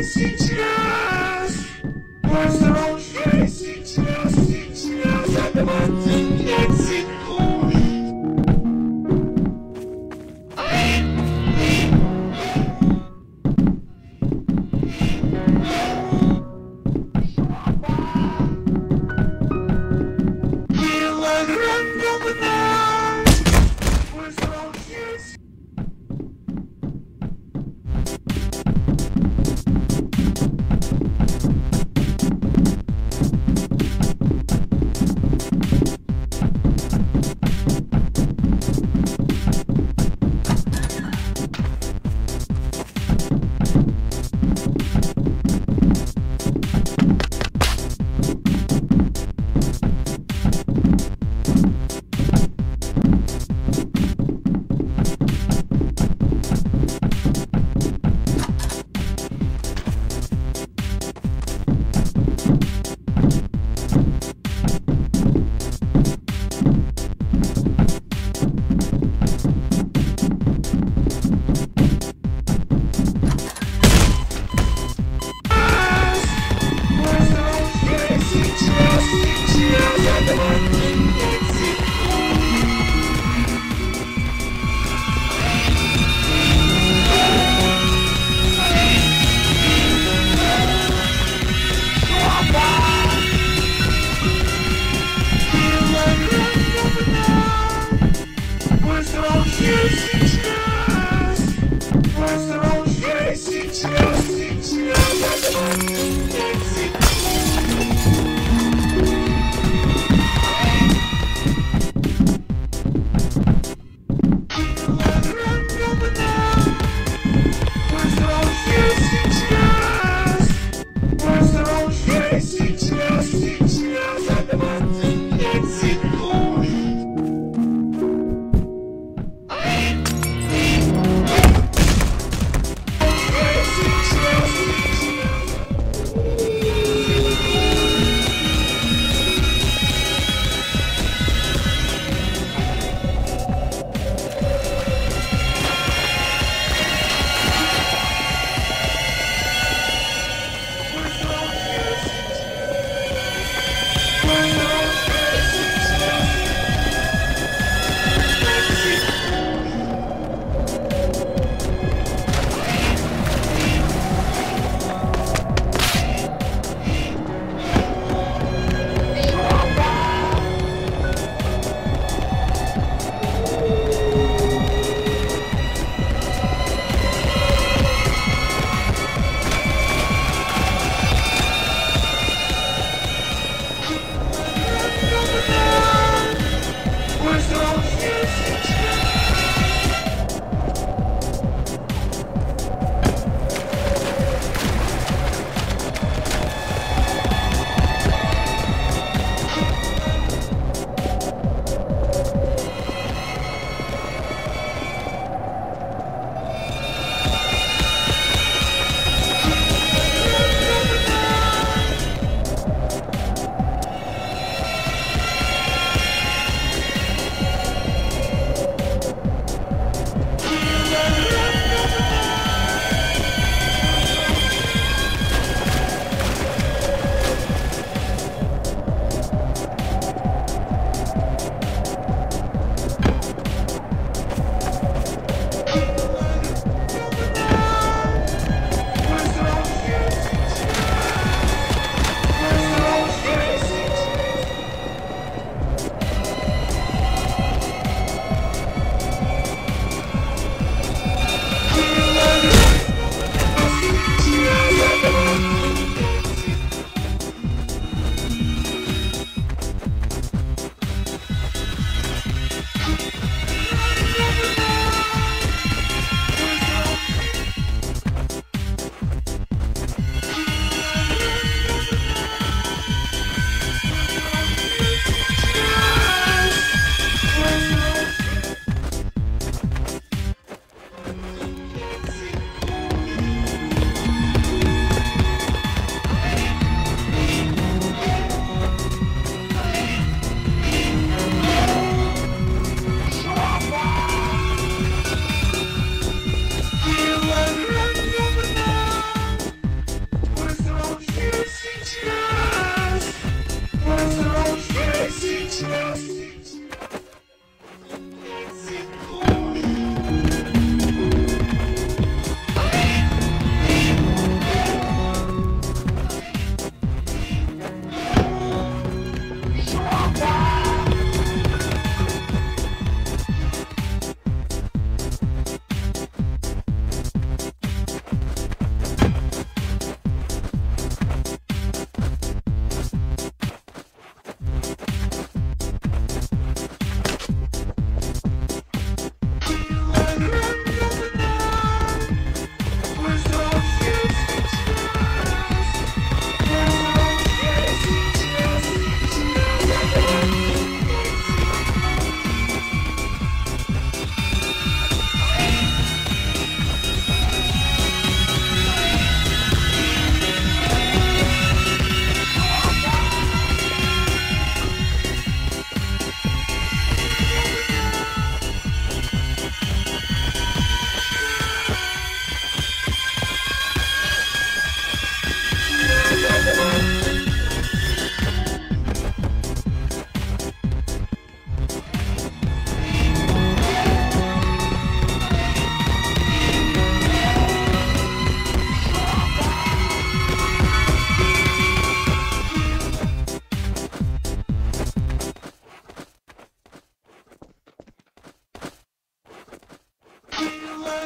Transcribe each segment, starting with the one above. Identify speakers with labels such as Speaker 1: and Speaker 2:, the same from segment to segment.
Speaker 1: Сейчас! Поздравляю сейчас, Yes!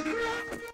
Speaker 1: Yeah!